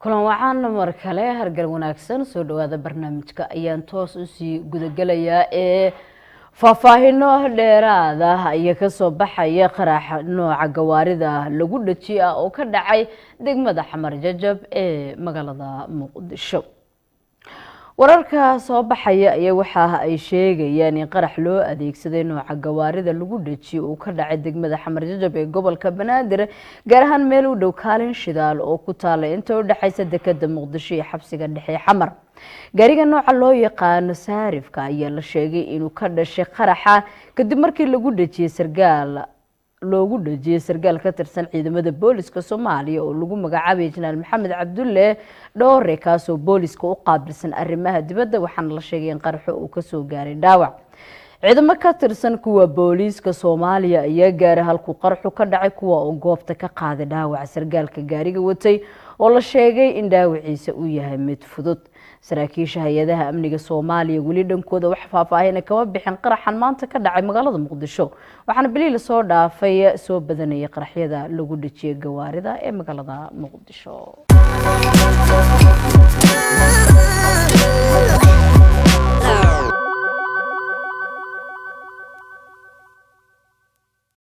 kulan wacaan mar kale hargal wanaagsan soo dhawaada barnaamijka ayaan toos u sii gudagelayaa ee faahfaahino dheeraada ayaa ka soo baxaya qarax nooca gawaarida lagu dhaji ah oo ka dhacay degmada xamar jajab ee magaalada muqdisho wararka soo baxaya ayaa waxa ay sheegayaan in qarax loo adeegsaday nooca gawaarida lagu dhajiyo uu ka dhacay degmada xamar jajab ee gobolka banaadir gaar ahaan meel u dhow kaalin shidaal oo ku taala inta u dhexeysa dekada muqdisho iyo xabsiga dhexe xamar. Gaariga nooca loo yaqaano saarifka ayaa la sheegay inuu ka dhashay qaraxa kadib markii lagu dhajiyey sargaal loogu dhajiyey sargaal ka tirsan ciidamada booliska soomaaliya oo lagu magacaabay janaal maxamed cabdulle dhoore kaasoo booliska u qaabilsan arrimaha dibadda waxaana la sheegay in qaraxo uu ka soo gaaray dhaawac. Ciidamo ka tirsan kuwa booliiska soomaaliya ayaa gaaray halkuu qaraxu ka dhacay kuwa oo goobta ka qaaday dhaawaca sargaalka gaariga watay oo la sheegay in dhaawaciisa uu yahay mid fudud saraakiisha hay'adaha amniga soomaaliya. Weli dhankooda wax faahfaahina kama bixin qaraxan maanta ka dhacay magaalada muqdisho. Waxaana beli la soo dhaafay soo badanayay qaraxyada lagu dhejiyay gawaarida ee magaalada muqdisho